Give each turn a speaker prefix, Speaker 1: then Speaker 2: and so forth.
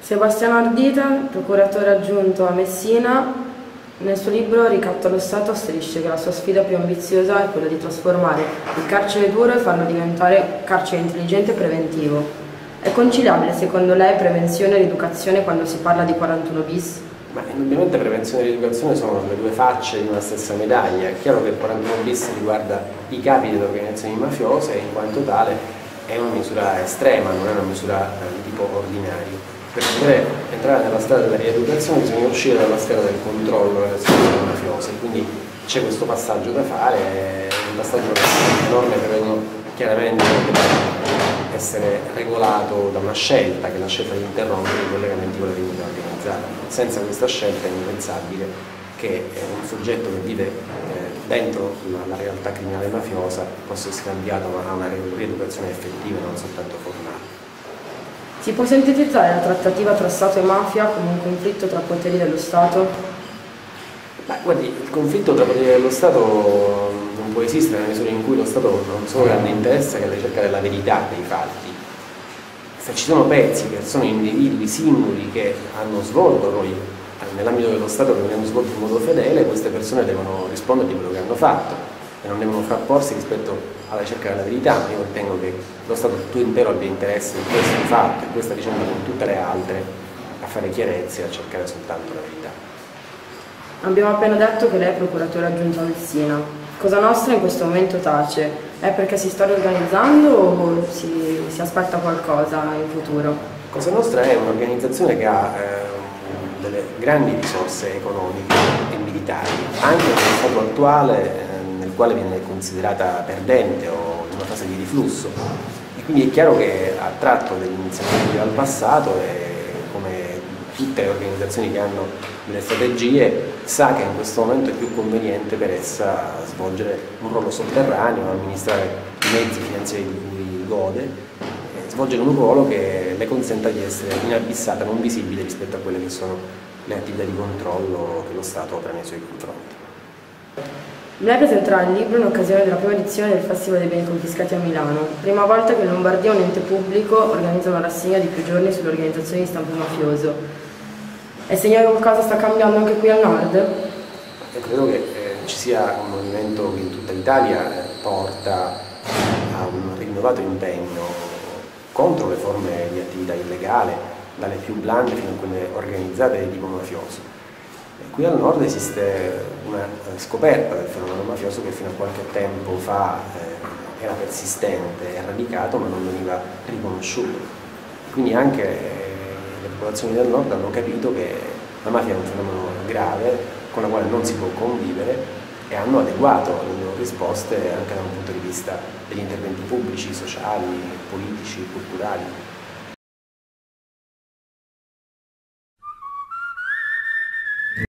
Speaker 1: Sebastiano Ardita, procuratore aggiunto a Messina, nel suo libro Ricatto allo Stato asserisce che la sua sfida più ambiziosa è quella di trasformare il carcere duro e farlo diventare carcere intelligente e preventivo. È conciliabile secondo lei prevenzione e rieducazione quando si parla di 41 bis?
Speaker 2: Ma indubbiamente prevenzione e rieducazione sono le due facce di una stessa medaglia. È chiaro che il 41 bis riguarda i capi delle organizzazioni mafiose e in quanto tale è una misura estrema, non è una misura eh, di tipo ordinario. Per poter entrare nella strada della rieducazione bisogna uscire dalla sfera del controllo delle azioni mafiose, quindi c'è questo passaggio da fare, un passaggio che le norme prevedono chiaramente essere regolato da una scelta, che è la scelta di interrompere i collegamenti con la criminalità organizzata. Senza questa scelta è impensabile che un soggetto che vive eh, dentro la, realtà criminale mafiosa possa essere cambiato a una rieducazione effettiva e non soltanto formale.
Speaker 1: Si può sintetizzare la trattativa tra Stato e mafia come un conflitto tra poteri dello Stato?
Speaker 2: Beh, guardi, il conflitto tra poteri dello Stato non può esistere nella misura in cui lo Stato non solo grande interesse che alla ricerca della verità dei fatti. Se ci sono pezzi, persone, individui, singoli che hanno svolto ruoli nell'ambito dello Stato che non hanno svolto in modo fedele, queste persone devono rispondere di quello che hanno fatto e non devono frapporsi rispetto alla ricerca della verità. Io ritengo che lo Stato tutto intero abbia interesse in questo fatto e questa vicenda con tutte le altre a fare chiarezza e a cercare soltanto la verità.
Speaker 1: Abbiamo appena detto che lei è procuratore aggiunto a Messina. Cosa Nostra in questo momento tace? È perché si sta riorganizzando o si, si aspetta qualcosa in futuro?
Speaker 2: Cosa Nostra è un'organizzazione che ha eh, delle grandi risorse economiche e militari, anche nello stato attuale quale viene considerata perdente o in una fase di riflusso. E quindi è chiaro che ha tratto degli insegnamenti dal passato e come tutte le organizzazioni che hanno delle strategie sa che in questo momento è più conveniente per essa svolgere un ruolo sotterraneo, amministrare i mezzi finanziari di cui gode, svolgere un ruolo che le consenta di essere inabissata, non visibile rispetto a quelle che sono le attività di controllo che lo Stato opera nei suoi confronti.
Speaker 1: Lei presenterà il libro in occasione della prima edizione del Festival dei Beni Confiscati a Milano, prima volta che in Lombardia un ente pubblico organizza una rassegna di più giorni sull'organizzazione di stampo mafioso. È segno che qualcosa sta cambiando anche qui al nord?
Speaker 2: Io credo che eh, ci sia un movimento che in tutta Italia eh, porta a un rinnovato impegno contro le forme di attività illegale, dalle più blande fino a quelle organizzate di tipo mafioso. Qui al nord esiste una eh, scoperta del fenomeno mafioso che fino a qualche tempo fa eh, era persistente, e radicato, ma non veniva riconosciuto. Quindi anche le popolazioni del nord hanno capito che la mafia è un fenomeno grave con la quale non si può convivere e hanno adeguato le loro risposte anche da un punto di vista degli interventi pubblici, sociali, politici, culturali.